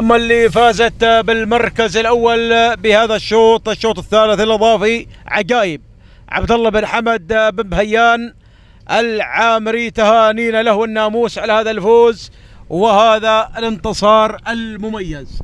اما اللي فازت بالمركز الأول بهذا الشوط الشوط الثالث الإضافي عقايب عبد الله بن حمد بن بهيان العامري تهانينا له الناموس على هذا الفوز وهذا الانتصار المميز.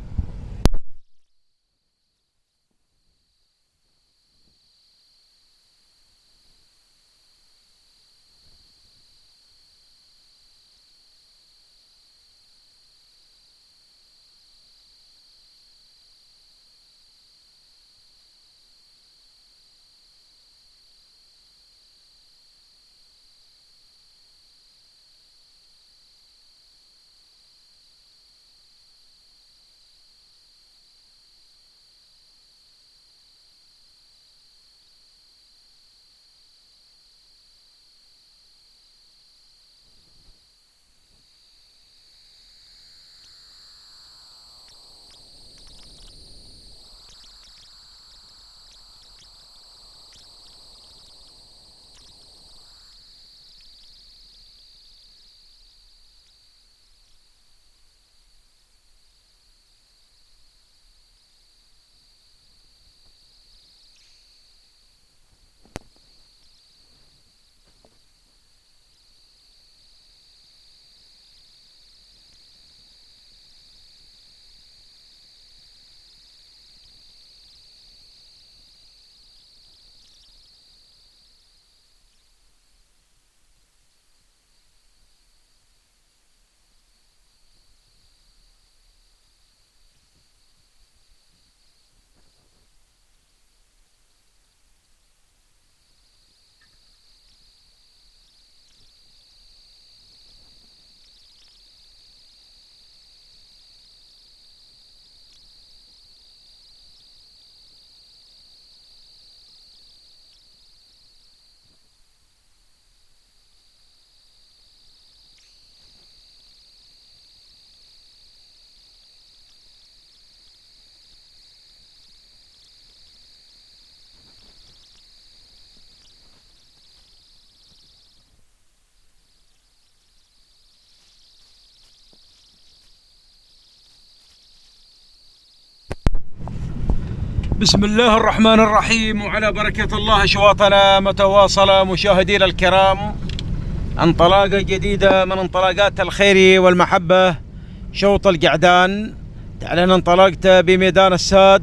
بسم الله الرحمن الرحيم وعلى بركة الله أشواطنا متواصلة مشاهدينا الكرام. انطلاقة جديدة من انطلاقات الخير والمحبة شوط القعدان. تعلن انطلقت بميدان الساد.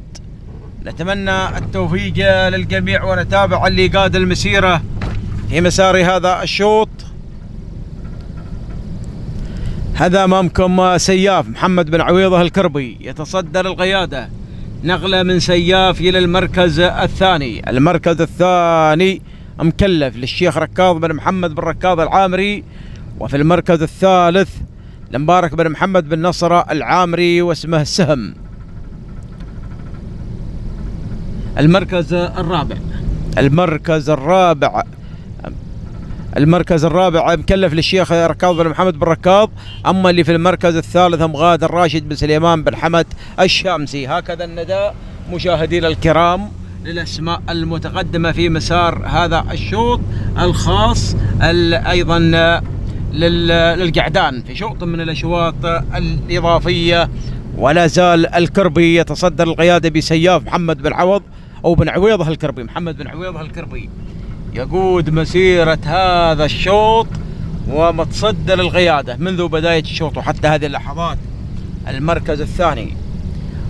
نتمنى التوفيق للجميع ونتابع اللي قاد المسيرة في مسار هذا الشوط. هذا أمامكم سياف محمد بن عويضة الكربي يتصدر القيادة. نقله من سياف إلى المركز الثاني. المركز الثاني مكلف للشيخ ركاض بن محمد بن ركاض العامري وفي المركز الثالث لمبارك بن محمد بن نصر العامري واسمه السهم المركز الرابع. المركز الرابع المركز الرابع مكلف للشيخ ركاض بن محمد بن ركاض أما اللي في المركز الثالث مغادر راشد بن سليمان بن حمد الشامسي. هكذا النداء مشاهدينا الكرام للأسماء المتقدمة في مسار هذا الشوط الخاص أيضا للقعدان في شوط من الأشواط الإضافية. ولا زال الكربي يتصدر القيادة بسياف محمد بن عوض أو بن عويضة الكربي. محمد بن عويضة الكربي. يقود مسيرة هذا الشوط ومتصدر القيادة منذ بداية الشوط وحتى هذه اللحظات. المركز الثاني.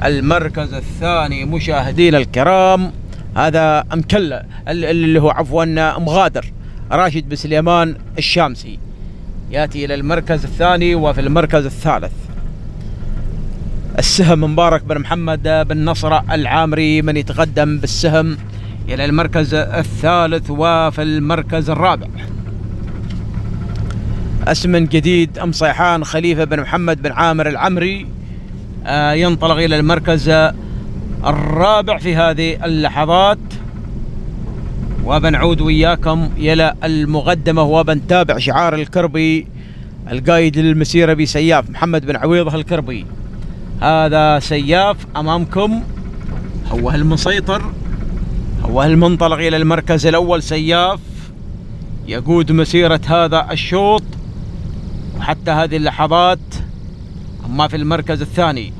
المركز الثاني مشاهدينا الكرام. هذا مكلا اللي هو عفوا مغادر. راشد بن سليمان الشامسي. يأتي إلى المركز الثاني وفي المركز الثالث. السهم مبارك بن محمد بن نصر العامري من يتقدم بالسهم. إلى المركز الثالث وفي المركز الرابع. أسم جديد أم صيحان خليفة بن محمد بن عامر العمري آه ينطلق إلى المركز الرابع في هذه اللحظات. وبنعود وياكم إلى المقدمة وبنتابع شعار الكربي القايد للمسيرة بسياف محمد بن عويضة الكربي. هذا سياف أمامكم هو المسيطر. هو المنطلق إلى المركز الأول سياف. يقود مسيرة هذا الشوط. وحتى هذه اللحظات أما في المركز الثاني.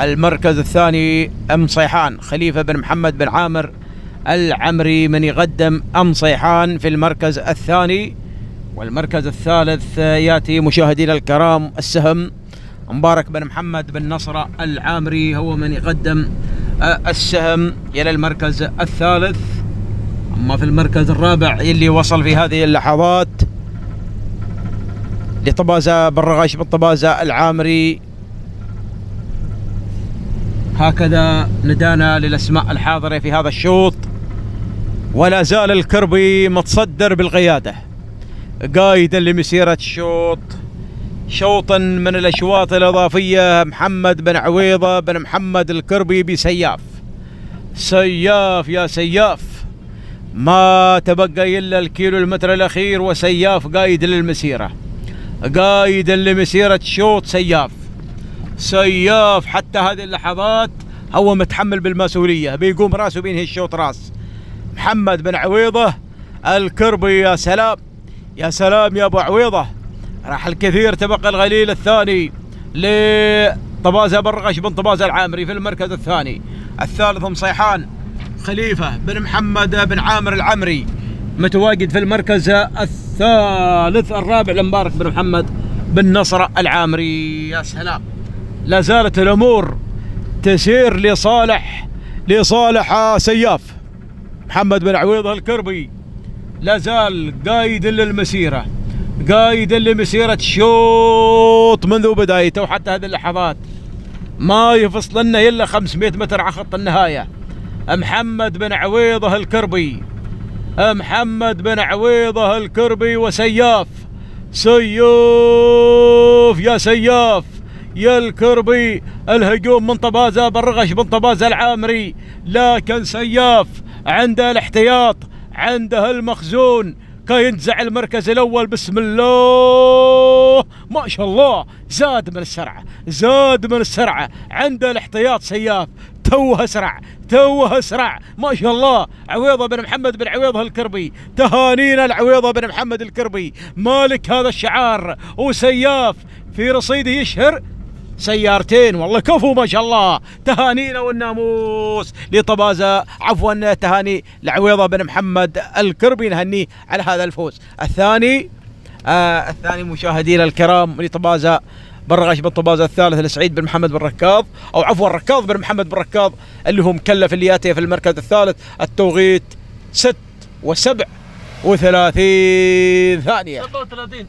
المركز الثاني أم صيحان. خليفة بن محمد بن عامر العمري من يقدم أم صيحان في المركز الثاني. والمركز الثالث يأتي مشاهدينا الكرام السهم. مبارك بن محمد بن نصر العامري هو من يقدم السهم إلى المركز الثالث. أما في المركز الرابع اللي وصل في هذه اللحظات لطبازة بن رغش بن طبازة العامري. هكذا ندانا للأسماء الحاضرة في هذا الشوط. ولا زال الكربي متصدر بالقيادة. قايدا لمسيره الشوط. شوطا من الأشواط الإضافية محمد بن عويضة بن محمد الكربي بسياف. سياف يا سياف. ما تبقى إلا الكيلو المتر الأخير وسياف قايد للمسيرة. قايدا لمسيرة شوط سياف. سياف حتى هذه اللحظات هو متحمل بالمسؤولية. بيقوم راسه بينهي الشوط راس. محمد بن عويضة الكربي يا سلام. يا سلام يا أبو عويضة. راح الكثير تبقى الغليل الثاني لطبازة برغش بن طبازة العامري في المركز الثاني. الثالث مصيحان خليفة بن محمد بن عامر العمري متواجد في المركز الثالث الرابع لمبارك بن محمد بن نصر العامري. يا سلام. لا زالت الأمور تسير لصالح لصالح سياف محمد بن عويض الكربي. لا زال قايد للمسيرة. قايد لمسيره شوط منذ بدايته وحتى هذه اللحظات. ما يفصل لنا إلا 500 متر على خط النهاية. محمد بن عويضة الكربي. محمد بن عويضة الكربي وسياف. سيوف يا سياف. يا الكربي الهجوم من طبازة برغش بن طبازة العامري. لكن سياف عنده الاحتياط عنده المخزون. كان ينزع المركز الأول بسم الله! ما شاء الله! زاد من السرعة زاد من السرعة! عنده الاحتياط سياف توه اسرع توه اسرع ما شاء الله! عويضة بن محمد بن عويضة الكربي تهانينا العويضة بن محمد الكربي. مالك هذا الشعار وسياف في رصيده يشهر سيارتين. والله كفو ما شاء الله. تهانينا والناموس. لطبازة. عفوا تهاني لعويضة بن محمد الكربي نهنيه على هذا الفوز. الثاني آه الثاني مشاهدينا الكرام لطبازة. برغش بن طبازة الثالث لسعيد بن محمد بن ركاض أو عفوا ركاض بن محمد بن ركاض اللي هو مكلف اللي ياتي في المركز الثالث. التوقيت ست وسبع وثلاثين ثانية. 36